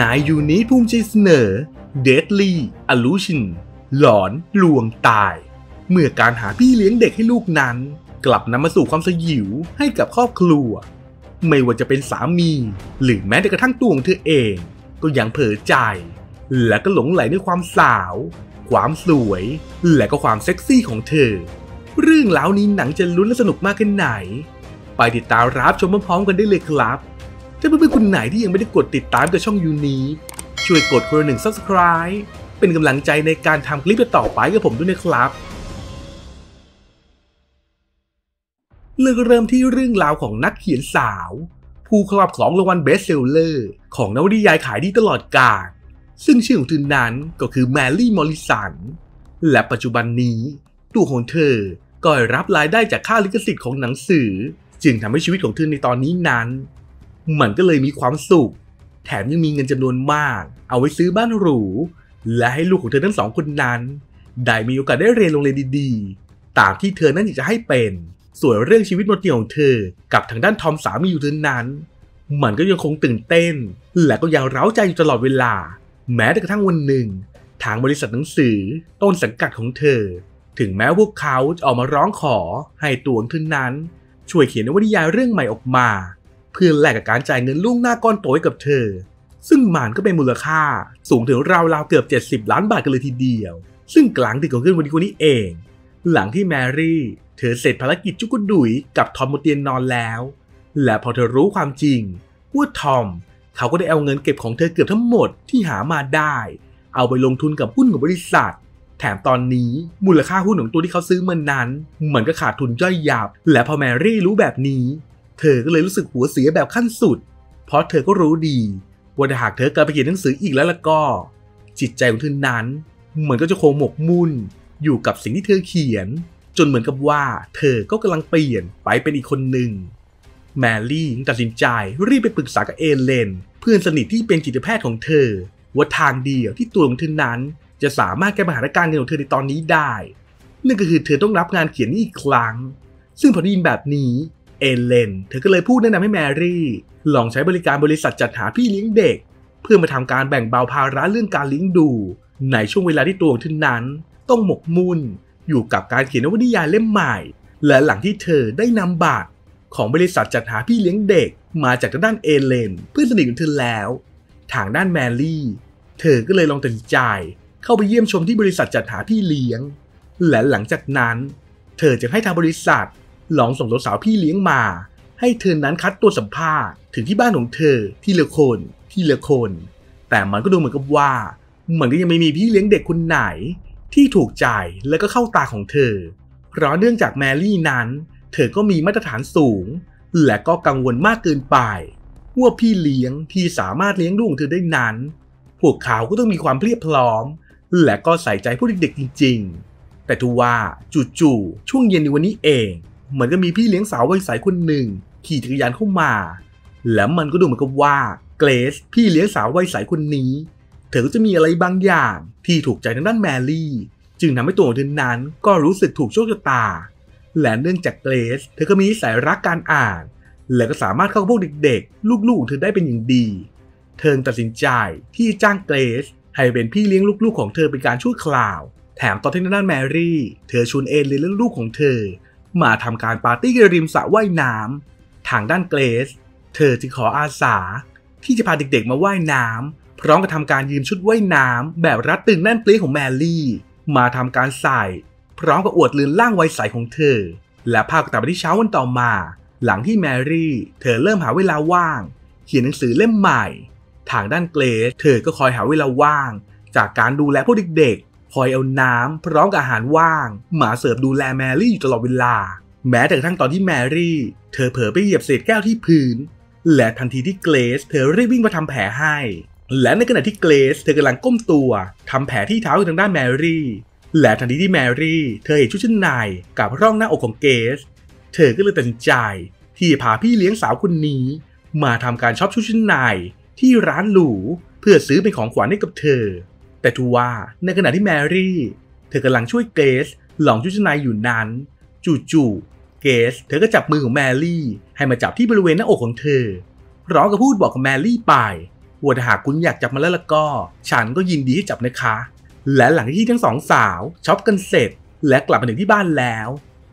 นายยูนี้ภูมิใจเสนอ Deadly Illusion หลอนลวงตาย เมื่อการหาพี่เลี้ยงเด็กให้ลูกนั้น กลับนำมาสู่ความสยิวให้กับครอบครัว ไม่ว่าจะเป็นสามี หรือแม้แต่กระทั่งตัวของเธอเอง ก็ยังเผลอใจ และก็หลงไหลในความสาว ความสวย และก็ความเซ็กซี่ของเธอ เรื่องราวนี้หนังจะลุ้นและสนุกมากแค่ไหน ไปติดตามรับชมพร้อมๆกันได้เลยครับ ถ้าเพื่อนๆคนไหนที่ยังไม่ได้กดติดตามกับช่องยูนี้ ช่วยกดคนละหนึ่ง subscribe เป็นกำลังใจในการทำคลิปต่อไปกับผมด้วยนะครับเรื่องเริ่มที่เรื่องราวของนักเขียนสาว ผู้ครอบครองรางวัล bestseller ของนวนิยายขายดีตลอดกาลซึ่งชื่อของเธอนั้นก็คือแมรี่มอริสัน และปัจจุบันนี้ ตัวของเธอก็ได้รับรายได้จากค่าลิขสิทธิ์ของหนังสือ จึงทำให้ชีวิตของเธอในตอนนี้นั้น มันก็เลยมีความสุข แถมยังมีเงินจำนวนมาก เอาไว้ซื้อบ้านหรู และให้ลูกของเธอทั้งสองคนนั้น ได้มีโอกาสได้เรียนโรงเรียนดีๆ ตามที่เธอนั้นอยากจะให้เป็น ส่วนเรื่องชีวิตโมเดลของเธอ กับทางด้านทอมสามีอยู่เธอนั้น มันก็ยังคงตื่นเต้น และก็ยังเร้าใจอยู่ตลอดเวลา แม้แต่กระทั่งวันหนึ่ง ทางบริษัทหนังสือ ต้นสังกัดของเธอ ถึงแม้พวกเขาจะออกมาร้องขอให้ตัวของเธอนั้น ช่วยเขียนนวนิยายเรื่องใหม่ออกมา เพื่อแลกกับการจ่ายเงินล่วงหน้าก้อนโตให้กับเธอ ซึ่งมันก็เป็นมูลค่าสูงถึงราวๆเกือบ 70 ล้านบาทกันเลยทีเดียว ซึ่งกลางดึกของคืนวันนี้คนนี้เอง หลังที่แมรี่ เธอเสร็จภารกิจจุกุดุยกับทอมบนเตียงนอนแล้ว และพอเธอรู้ความจริงว่าทอมเขาก็ได้เอาเงินเก็บของเธอเกือบทั้งหมดที่หามาได้ เอาไปลงทุนกับหุ้นของบริษัท แถมตอนนี้มูลค่าหุ้นของตัวที่เขาซื้อมันนั้น มันก็ขาดทุนย่อยยับ และพอแมรี่รู้แบบนี้ เธอก็เลยรู้สึกหัวเสียแบบขั้นสุด เพราะเธอก็รู้ดีว่าหากเธอกลับไปเขียนหนังสืออีกแล้วล่ะก็ จิตใจของเธอนั้น เหมือนก็จะคงหมกมุ่น อยู่กับสิ่งที่เธอเขียน จนเหมือนกับว่า เธอก็กำลังเปลี่ยนไปเป็นอีกคนหนึ่งแมรี่ตัดสินใจรีบไปปรึกษากับเอเลน เพื่อนสนิทที่เป็นจิตแพทย์ของเธอ ว่าทางเดียวที่ตัวของเธอนั้น จะสามารถแก้ปัญหาการเงินของเธอในตอนนี้ได้นั่นก็คือเธอต้องรับงานเขียนนี้อีกครั้ง ซึ่งพอได้ยินแบบนี้ เอเลน เธอก็เลยพูดแนะนำให้แมรี่ ลองใช้บริการบริษัทจัดหาพี่เลี้ยงเด็ก เพื่อมาทำการแบ่งเบาภาระเรื่องการเลี้ยงดู ในช่วงเวลาที่ตัวของเธอนั้น ต้องหมกมุ่น อยู่กับการเขียนนวนิยายเล่มใหม่ และหลังที่เธอได้นำบัตรของบริษัทจัดหาพี่เลี้ยงเด็ก มาจากทางด้านเอเลนเพื่อนสนิทของเธอแล้ว ทางด้านแมรี่ เธอก็เลยลองตัดสินใจเข้าไปเยี่ยมชมที่บริษัทจัดหาพี่เลี้ยง และหลังจากนั้น เธอจะให้ทางบริษัท ลองส่งสาวพี่เลี้ยงมา ให้เธอนั้นคัดตัวสัมภาษณ์ถึงที่บ้านของเธอที่ละคนที่ละคน แต่มันก็ดูเหมือนกับว่าเหมือนก็ยังไม่มีพี่เลี้ยงเด็กคนไหน ที่ถูกใจและก็เข้าตาของเธอ เพราะเนื่องจากแมรี่นั้น เธอก็มีมาตรฐานสูง และก็กังวลมากเกินไปว่าพี่เลี้ยงที่สามารถเลี้ยงลูกของเธอได้นั้น พวกเขาก็ต้องมีความเพรียบพร้อม และก็ใส่ใจผู้เด็กๆจริง ๆ แต่ทว่าจู่ๆช่วงเย็นในวันนี้เอง เหมือนก็มีพี่เลี้ยงสาววัยใสคนหนึ่ง ขี่จักรยานเข้ามา แล้วมันก็ดูเหมือนกับว่าเกรซพี่เลี้ยงสาววัยใสคนนี้ เธอก็จะมีอะไรบางอย่างที่ถูกใจทางด้านแมรี่ จึงทำให้ตัวของเธอนั้นก็รู้สึกถูกโชคชะตา และเนื่องจากเกรซเธอก็มีสัยรักการอ่าน และก็สามารถเข้ากับพวกเด็กๆ ลูกๆของเธอได้เป็นอย่างดี เธอตัดสินใจที่จ้างเกรซให้เป็นพี่เลี้ยงลูกๆของเธอเป็นการชั่วคราว แถมตอนที่ทางด้านแมรี่ เธอชวนเอเลนและลูกของเธอ มาทำการปาร์ตี้กันริมสระว่ายน้ำทางด้านเกรซเธอจึงขออาสา ที่จะพาเด็กๆมาว่ายน้ำพร้อมกับทำการยืมชุดว่ายน้ำแบบรัดตึงแน่นเปรี้ยของแมรี่ มาทำการใส่ พร้อมกับอวดลืนล่างไวัยใสของเธอ และพากันต่อไปที่เช้าวันต่อมา หลังที่แมรี่ เธอเริ่มหาเวลาว่าง เขียนหนังสือเล่มใหม่ ทางด้านเกรซเธอก็คอยหาเวลาว่าง จากการดูแลพวกเด็กๆ คอยเอาน้ำพร้อมกับอาหารว่าง หมาเสิร์ฟดูแลแมรี่อยู่ตลอดเวลา แม้แต่กระทั่งตอนที่แมรี่ เธอเผลอไปเหยียบเศษแก้วที่พื้น และทันทีที่เกรซเธอรีบวิ่งมาทำแผลให้ และในขณะที่เกรซเธอกำลังก้มตัวทำแผลที่เท้าอยู่ทางด้านแมรี่ และทันทีที่แมรี่ เธอเห็นชุดชั้นในกับร่องหน้าอกของเกรซเธอก็เลยตัดสินใจ ที่จะพาพี่เลี้ยงสาวคนนี้ มาทำการช็อปชุดชั้นในที่ร้านหรูเพื่อซื้อเป็นของขวัญให้กับเธอ แต่ทว่าในขณะที่แมรี่ เธอกำลังช่วยเกรซลองชุดชั้นในอยู่นั้น จู่ๆเกรซเธอก็จับมือของแมรี่ ให้มาจับที่บริเวณหน้าอกของเธอพร้อมกับพูดบอกกับแมรี่ไปว่าถ้าหากคุณอยากจับมากแล้วล่ะก็ ฉันก็ยินดีให้จับนะคะ และหลังที่ทั้งสองสาวช็อปกันเสร็จ และกลับมาถึงที่บ้านแล้ว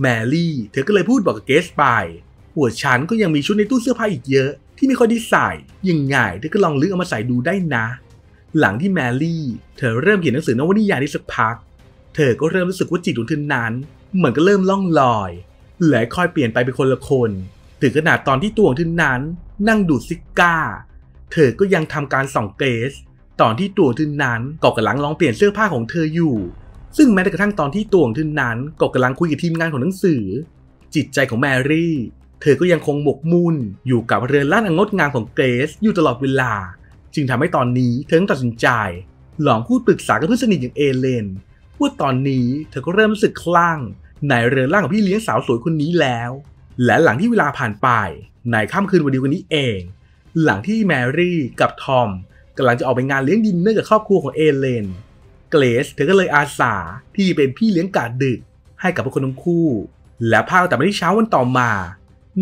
แมรี่ เธอก็เลยพูดบอกกับเกรซไปว่าฉันก็ยังมีชุดในตู้เสื้อผ้าอีกเยอะ ที่ไม่ค่อยได้ใส่ยังไงเธอก็ลองลึกเอามาใส่ดูได้นะ หลังที่แมรี่ เธอเริ่มเขียนหนังสือนวนิยายได้สักพัก เธอก็เริ่มรู้สึกว่าจิตของเธอนั้น เหมือนก็เริ่มล่องลอย และค่อยเปลี่ยนไปเป็นคนละคน ถึงขนาดตอนที่ตัวของเธอนั้น นั่งดูดซิก้า เธอก็ยังทำการส่องเกส ตอนที่ตัวเธอนั้นก็กำลังลองเปลี่ยนเสื้อผ้าของเธออยู่ ซึ่งแม้แต่กระทั่งตอนที่ตัวของเธอนั้นก็กำลังคุยกับทีมงานของหนังสือ จิตใจของแมรี่ เธอก็ยังคงหมกมุ่นอยู่กับเรือนร่างอันงดงามของเกรซอยู่ตลอดเวลา จึงทำให้ตอนนี้เธอต้องตัดสินใจลองพูดปรึกษากับเพื่อนสนิทอย่างเอเลนว่าตอนนี้เธอก็เริ่มรู้สึกคลั่งในเรือนร่างของพี่เลี้ยงสาวสวยคนนี้แล้ว และหลังที่เวลาผ่านไป ในค่ำคืนวันเดียวกันนี้เอง หลังที่แมรี่กับทอมกำลังจะออกไปงานเลี้ยงดินเนอร์กับครอบครัวของเอเลน เกรซเธอก็เลยอาสาที่เป็นพี่เลี้ยงกะดึกให้กับพวกคนทั้งคู่ และพาแต่มาที่เช้าวันต่อมา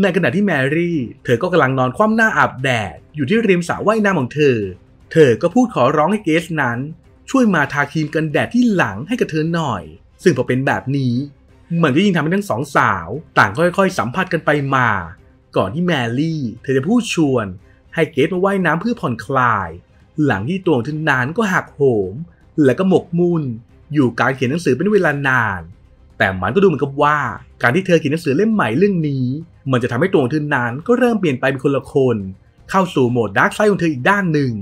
ในขณะที่แมรี่ เธอก็กำลังนอนคว่ำหน้าอาบแดด อยู่ที่ริมสระว่ายน้ำของเธอ เธอก็พูดขอร้องให้เกสนั้น ช่วยมาทาครีมกันแดดที่หลังให้กับเธอหน่อย ซึ่งพอเป็นแบบนี้มันก็ยิ่งทำให้ทั้งสองสาว ต่างค่อยๆ สัมผัสกันไปมา ก่อนที่แมรี่ เธอจะพูดชวน ให้เกสมาว่ายน้ำเพื่อผ่อนคลาย หลังที่ตัวของเธอนั้นก็หักโหม และก็หมกมุ่น อยู่การเขียนหนังสือเป็นเวลานาน แต่มันก็ดูเหมือนกับว่าการที่เธอเขียนหนังสือเล่มใหม่เรื่องนี้ มันจะทำให้ตัวของเธอนั้นก็เริ่มเปลี่ยนไปเป็นคนละคน เข้าสู่โหมด dark side ของเธออีกด้านหนึ่ง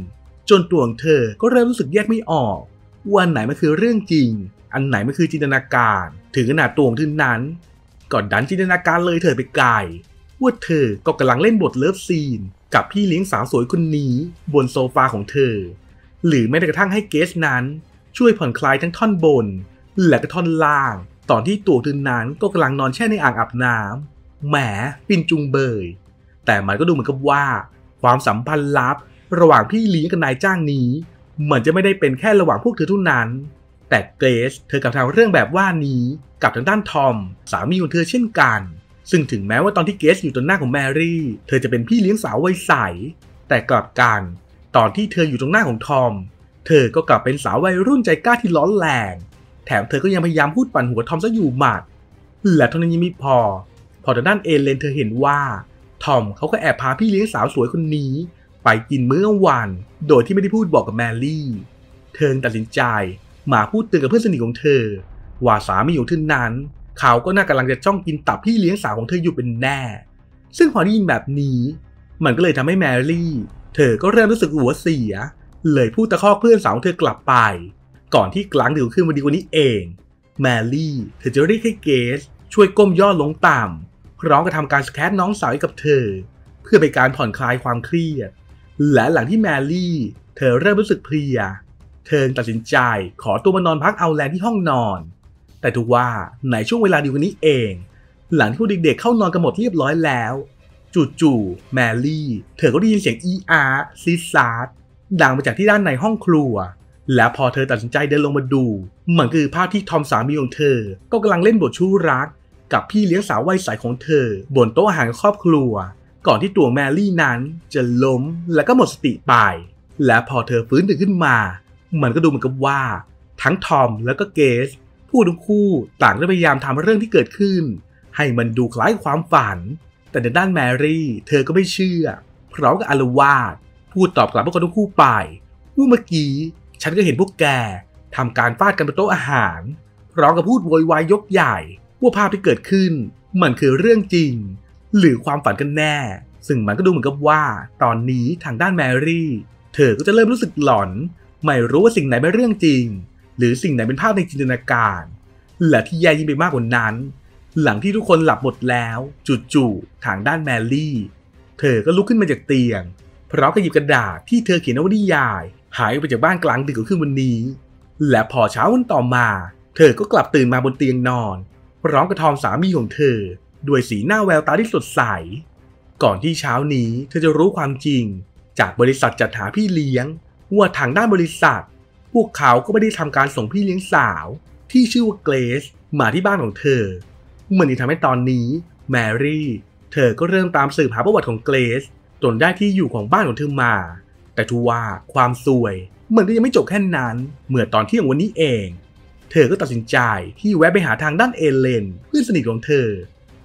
จนตัวของเธอก็เริ่มรู้สึกแยกไม่ออกว่าอันไหนมันคือเรื่องจริง อันไหนมันคือจินตนาการ ถึงขนาดตัวของเธอนั้นก่อนดันจินตนาการเลยเธอไปไกลว่าเธอก็กำลังเล่นบท love scene กับพี่เลี้ยงสาวสวยคนนี้บนโซฟาของเธอ หรือแม้กระทั่งให้เกสนั้น ช่วยผ่อนคลายทั้งท่อนบน และก็ท่อนล่าง ตอนที่ตัวเธอนั้นก็กำลังนอนแช่ในอ่างอาบน้ำแหมปินจุงเบย แต่มันก็ดูเหมือนกับว่า ความสัมพันธ์ลับ ระหว่างพี่เลี้ยงกับนายจ้างนี้เหมือนจะไม่ได้เป็นแค่ระหว่างพวกเธอเท่านั้น แต่เกรซเธอกับทางเรื่องแบบว่านี้กับทางด้านทอม สามีของเธอเช่นกัน ซึ่งถึงแม้ว่าตอนที่เกรซอยู่ตรงหน้าของแมรี่ เธอจะเป็นพี่เลี้ยงสาววัยใส แต่กลับกัน ตอนที่เธออยู่ตรงหน้าของทอม เธอก็กลับเป็นสาววัยรุ่นใจกล้าที่ร้อนแรง แถมเธอก็ยังพยายามพูดปั่นหัวทอมซะอยู่หมัดและเท่านั้นยังไม่พอ พอทางด้านเอเลนเธอเห็นว่า ทอมเขาก็แอบพาพี่เลี้ยงสาวสวยคนนี้ ไปกินมื้อกลางวัน โดยที่ไม่ได้พูดบอกกับแมรี่ เธอตัดสินใจมาพูดเตือนกับเพื่อนสนิทของเธอ ว่าสามีของเธอนั้น เขาก็น่ากำลังจะจ้องกินตับพี่เลี้ยงสาวของเธออยู่เป็นแน่ ซึ่งพอได้ยินแบบนี้ มันก็เลยทำให้แมรี่ เธอก็เริ่มรู้สึกหัวเสีย เลยพูดตะคอกเพื่อนสาวของเธอกลับไป ก่อนที่กลางดึกคืนวันเดียวกันนี้เอง แมรี่เธอจะเรียกให้เกรซ ช่วยก้มย่อลงต่ำพร้อมกับทำการสแคตน้องสาวให้กับเธอ เพื่อเป็นการผ่อนคลายความเครียด และหลังที่แมรี่ เธอเริ่มรู้สึกเพลีย เธอตัดสินใจขอตัวมานอนพักเอาแรงที่ห้องนอน แต่ถูกว่าในช่วงเวลาเดียวกันนี้เอง หลังที่พวกเด็กๆเข้านอนกันหมดเรียบร้อยแล้วจู่ๆแมรี่ เธอก็ได้ยินเสียงอีอาร์ซีซาร์ดดังมาจากที่ด้านในห้องครัว และพอเธอตัดสินใจเดินลงมาดูมันคือภาพที่ทอมสามีของเธอ ก็กำลังเล่นบทชู้รัก กับพี่เลี้ยงสาววัยใสของเธอ บนโต๊ะอาหารครอบครัว ก่อนที่ตัวแมรี่นั้นจะล้มและก็หมดสติไป และพอเธอฟื้นตื่นขึ้นมา มันก็ดูเหมือนกับว่า ทั้งทอมและก็เกสผู้ทั้งคู่ต่างได้พยายามทำเรื่องที่เกิดขึ้น ให้มันดูคล้ายความฝัน แต่ในด้านแมรี่ เธอก็ไม่เชื่อพร้อมกับอารวาสพูดตอบกลับพวกเขาทั้งคู่ไปว่าเมื่อกี้ ฉันก็เห็นพวกแกทำการฟาดกันบนโต๊ะอาหารพร้อมกับพูดโวยวายยกใหญ่ว่าภาพที่เกิดขึ้น มันคือเรื่องจริง หรือความฝันกันแน่ ซึ่งมันก็ดูเหมือนกับว่า ตอนนี้ทางด้านแมรี่ เธอก็จะเริ่มรู้สึกหลอน ไม่รู้ว่าสิ่งไหนเป็นเรื่องจริง หรือสิ่งไหนเป็นภาพในจินตนาการ และที่แย่ยิ่งไปมากกว่านั้น หลังที่ทุกคนหลับหมดแล้วจู่ๆทางด้านแมรี่ เธอก็ลุกขึ้นมาจากเตียงพร้อมกับหยิบกระดาษที่เธอเขียนเอาไว้นิยาย หายไปจากบ้านกลางดึกของคืนวันนี้ และพอเช้าวันต่อมา เธอก็กลับตื่นมาบนเตียงนอน พร้อมกับทอมสามีของเธอ ด้วยสีหน้าแววตาที่สดใส ก่อนที่เช้านี้เธอจะรู้ความจริง จากบริษัทจัดหาพี่เลี้ยงว่าทางด้านบริษัท พวกเขาก็ไม่ได้ทำการส่งพี่เลี้ยงสาว ที่ชื่อว่าเกรซมาที่บ้านของเธอเหมันที่ทำให้ตอนนี้แมรี่ เธอก็เริ่มตามสืบหาประวัติของเกรซจนได้ที่อยู่ของบ้านของเธอมา แต่ทว่าความซวยเหมือนก็ยังไม่จบแค่นั้น เมื่อตอนเที่ยงวันนี้เอง เธอก็ตัดสินใจที่แวะไปหาทางด้านเอเลนเพื่อนสนิทของเธอ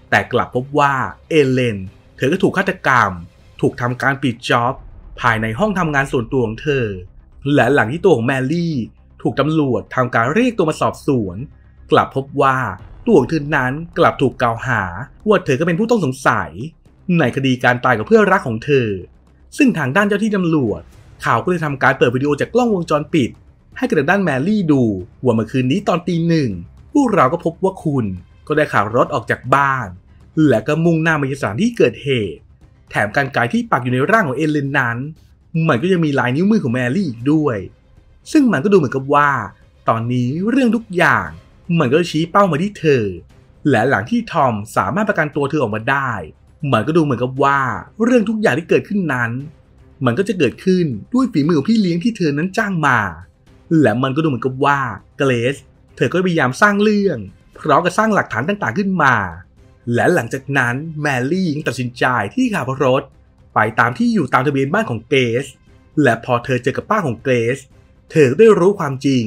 แต่กลับพบว่าเอเลนเธอก็ถูกฆาตกรรม ถูกทำการปิดจ็อบ ภายในห้องทำงานส่วนตัวของเธอ และหลังที่ตัวของแมรี่ ถูกตำรวจทำการเรียกตัวมาสอบสวน กลับพบว่าตัวของเธอนั้นกลับถูกกล่าวหาว่าเธอก็เป็นผู้ต้องสงสัย ในคดีการตายกับเพื่อนรักของเธอ ซึ่งทางด้านเจ้าที่ตำรวจ ข่าวก็เลยทำการเปิดวิดีโอจากกล้องวงจรปิด ให้กับด้านแมรี่ดูว่าเมื่อคืนนี้ตอนตีหนึ่งพวกเราก็พบว่าคุณก็ได้ขับรถออกจากบ้าน และก็มุ่งหน้ามายังสถานที่เกิดเหตุ แถมการกายที่ปักอยู่ในร่างของเอเลนนั้น มันก็ยังมีลายนิ้วมือของแมรี่อีกด้วย ซึ่งมันก็ดูเหมือนกับว่า ตอนนี้เรื่องทุกอย่างมันก็ชี้เป้ามาที่เธอ และหลังที่ทอมสามารถประกันตัวเธอออกมาได้ มันก็ดูเหมือนกับว่าเรื่องทุกอย่างที่เกิดขึ้นนั้น มันก็จะเกิดขึ้นด้วยฝีมือของพี่เลี้ยงที่เธอนั้นจ้างมา และมันก็ดูเหมือนกับว่าเกรซเธอก็พยายามสร้างเรื่องพร้อมกับสร้างหลักฐานต่างๆขึ้นมา และหลังจากนั้นแมรี่ยังตัดสินใจที่ขับรถ ไปตามที่อยู่ตามทะเบียนบ้านของเกรซและพอเธอเจอกับป้าของเกรซเธอได้รู้ความจริง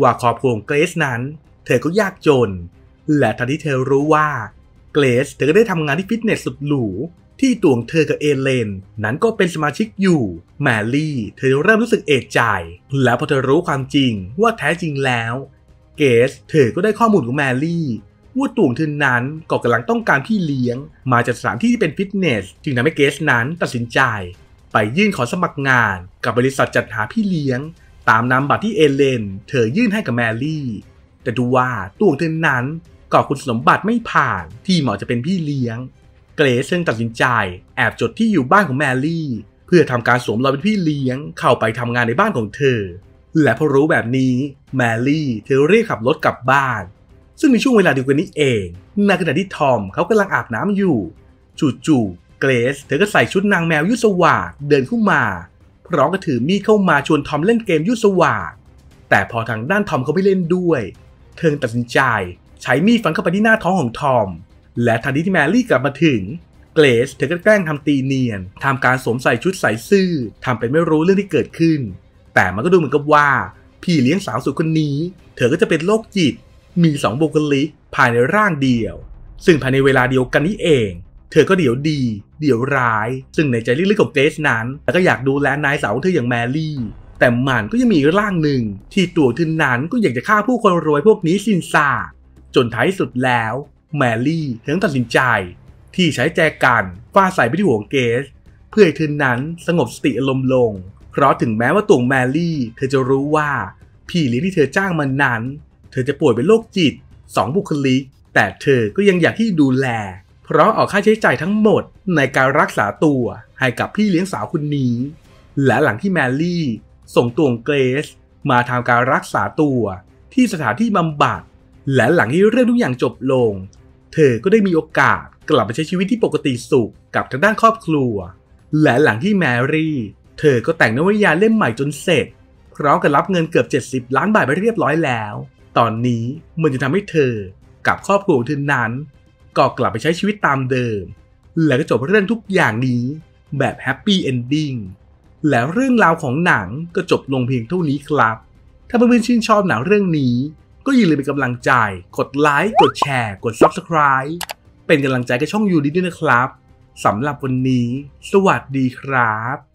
ว่าครอบครัวของเกรซนั้น เธอก็ยากจน และทันที่เธอรู้ว่า เกรซเธอก็ได้ทำงานที่ฟิตเนสสุดหรูที่ตัวของเธอกับเอเลน นั้นก็เป็นสมาชิกอยู่ แมรี่ เธอเริ่มรู้สึกเอะใจ แล้วพอเธอรู้ความจริงว่าแท้จริงแล้ว เกสเธอก็ได้ข้อมูลของแมรี่ว่าตัวของเธอนั้นก็กำลังต้องการพี่เลี้ยง มาจากสถานที่ที่เป็นฟิตเนส จึงทำให้เกสนั้นตัดสินใจ ไปยื่นขอสมัครงานกับบริษัทจัดหาพี่เลี้ยง ตามนามบัตรที่เอเลน เธอยื่นให้กับแมรี่ แต่ดูว่าตัวของเธอนั้น ก็คุณสมบัติไม่ผ่านที่เหมาะจะเป็นพี่เลี้ยง เกรซซึ่งตัดสินใจ แอบจดที่อยู่บ้านของแมรี่ เพื่อทำการสวมรอยเป็นพี่เลี้ยงเข้าไปทำงานในบ้านของเธอ และพอรู้แบบนี้แมรี่เธอเรียกขับรถกลับบ้าน ซึ่งในช่วงเวลาเดียวกันนี้เองในขณะที่ทอมเขากำลังอาบน้ำอยู่จู่ๆเกรซเธอก็ใส่ชุดนางแมวยุสวาดเดินเข้ามาพร้อมกับถือมีดเข้ามาชวนทอมเล่นเกมยุสวาดแต่พอทางด้านทอมเขาไม่เล่นด้วย เธอตัดสินใจ ช้มีดฟันเข้าไปที่หน้าท้องของทอม และทันทีที่แมรี่กลับมาถึงเกรซเธอก็แกล้งทำตีเนียนทำการสวมใส่ชุดใส่ซื่อทำเป็นไม่รู้เรื่องที่เกิดขึ้น แต่มันก็ดูเหมือนกับว่าพี่เลี้ยงสาวสุดคนนี้ เธอก็จะเป็นโรคจิต มีสองบุคลิกภายในร่างเดียว ซึ่งภายในเวลาเดียวกันนี้เอง เธอก็เดี๋ยวดี เดี๋ยวร้าย ซึ่งในใจลึกๆของเกรซนั้นแล้วก็อยากดูแลนายสาวของเธออย่างแมรี่ แต่มันก็ยังมีร่างหนึ่งที่ตัวเธอนั้นก็อยากจะฆ่าผู้คนรวยพวกนี้สินซา จนท้ายสุดแล้ว แมรี่ถึงตัดสินใจ ที่ใช้แจกันฟาใส่ไปที่หัวเกส เพื่อให้เธอนั้นสงบสติอารมณ์ลง เพราะถึงแม้ว่าตัวแมรี่ เธอจะรู้ว่าพี่เลี้ยงที่เธอจ้างมันนั้น เธอจะป่วยเป็นโรคจิตสองบุคลิก แต่เธอก็ยังอยากที่ดูแล เพราะออกค่าใช้จ่ายทั้งหมดในการรักษาตัวให้กับพี่เลี้ยงสาวคนนี้ และหลังที่แมรี่ ส่งตัวเกรซมาทำการรักษาตัวที่สถานที่บำบัด และหลังที่เรื่องทุกอย่างจบลง เธอก็ได้มีโอกาสกลับไปใช้ชีวิตที่ปกติสุขกับทางด้านครอบครัว และหลังที่แมรี่ เธอก็แต่งนวนิยายเล่มใหม่จนเสร็จพร้อมกับรับเงินเกือบ 70 ล้านบาทไปเรียบร้อยแล้ว ตอนนี้มันจะทำให้เธอกับครอบครัวของเธอนั้น ก็กลับไปใช้ชีวิตตามเดิม แล้วก็จบเรื่องทุกอย่างนี้แบบ happy ending แล้วเรื่องราวของหนังก็จบลงเพียงเท่านี้ครับ ถ้าเพื่อนๆชื่นชอบหนังเรื่องนี้ ก็อย่าลืมเป็นกำลังใจ กดไลค์ กดแชร์ กด Subscribe เป็นกำลังใจกับช่องยูดีด้วยนะครับ สำหรับวันนี้ สวัสดีครับ